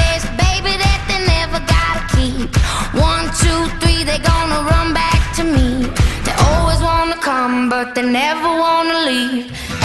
best baby that they never gotta keep. One, two, three, they gonna run back to me. They always wanna come, but they never wanna leave.